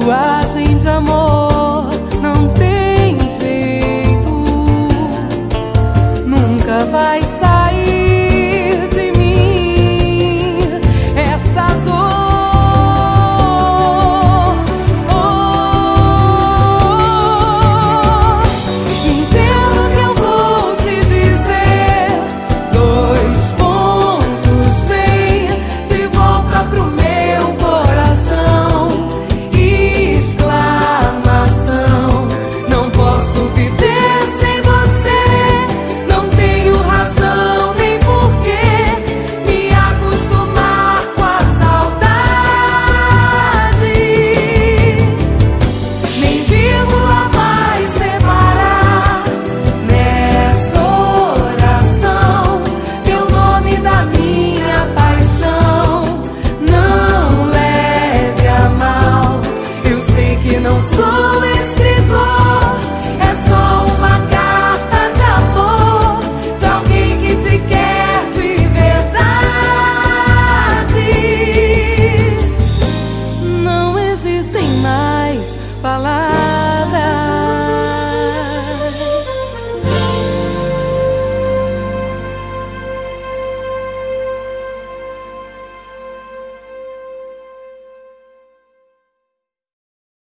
linguagem de amor. palavras.